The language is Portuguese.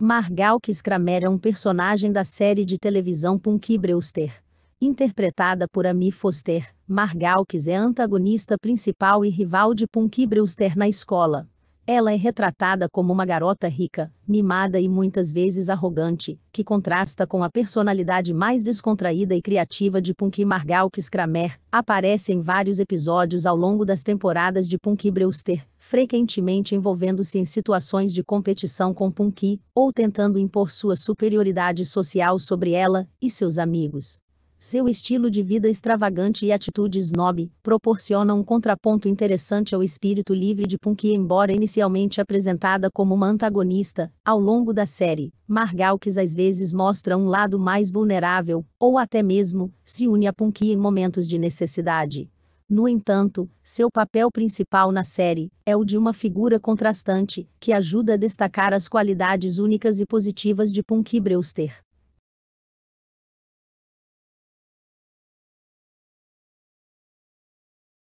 Margalkis Kramer é um personagem da série de televisão Punky Brewster. Interpretada por Amy Foster, Margalkis é antagonista principal e rival de Punky Brewster na escola. Ela é retratada como uma garota rica, mimada e muitas vezes arrogante, que contrasta com a personalidade mais descontraída e criativa de Punky Margalkis Kramer. Aparece em vários episódios ao longo das temporadas de Punky Brewster, frequentemente envolvendo-se em situações de competição com Punky, ou tentando impor sua superioridade social sobre ela e seus amigos. Seu estilo de vida extravagante e atitude snob proporcionam um contraponto interessante ao espírito livre de Punky, embora inicialmente apresentada como uma antagonista, ao longo da série, Margalkis às vezes mostra um lado mais vulnerável, ou até mesmo se une a Punky em momentos de necessidade. No entanto, seu papel principal na série é o de uma figura contrastante, que ajuda a destacar as qualidades únicas e positivas de Punky Brewster.